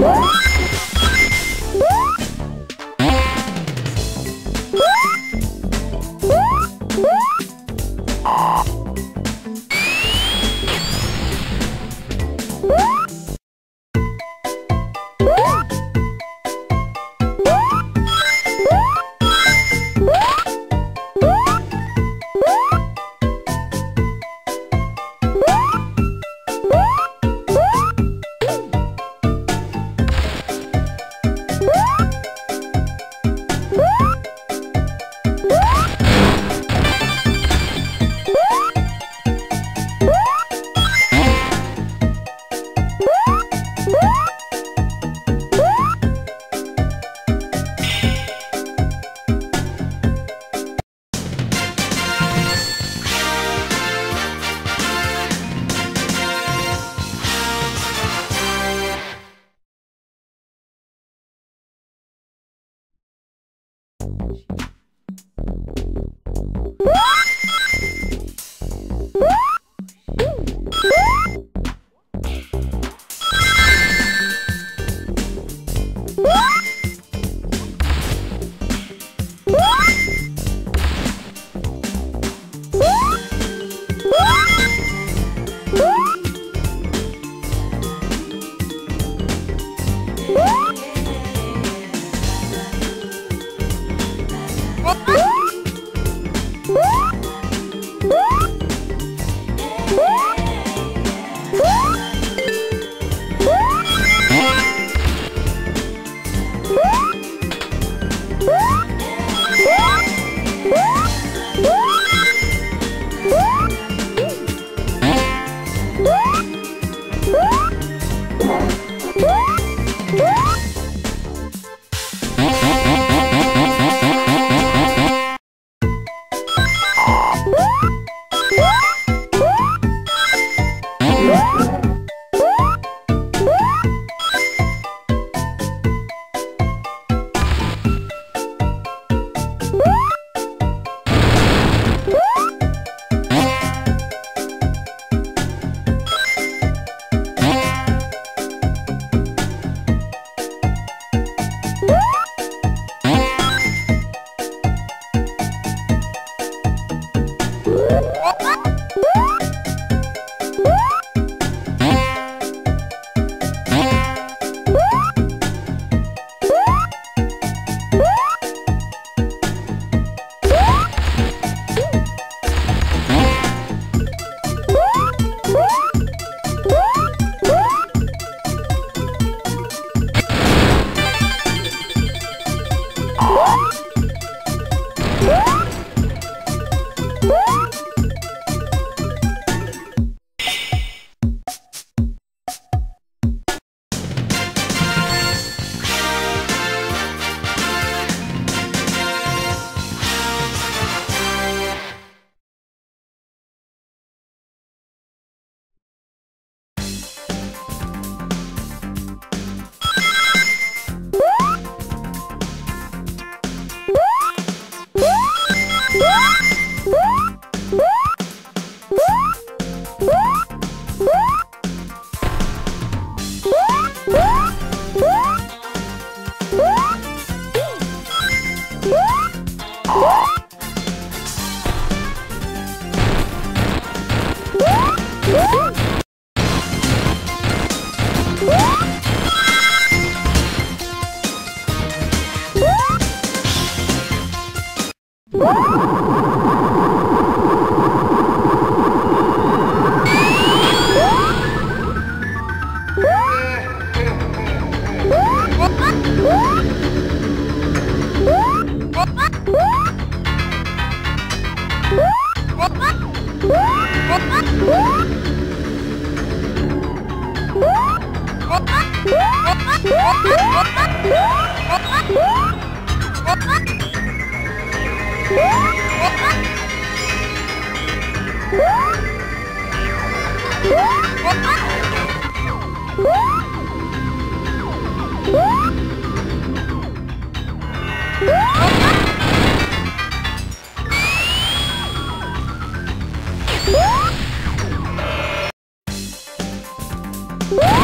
Woo! What? What? Woo! Woo!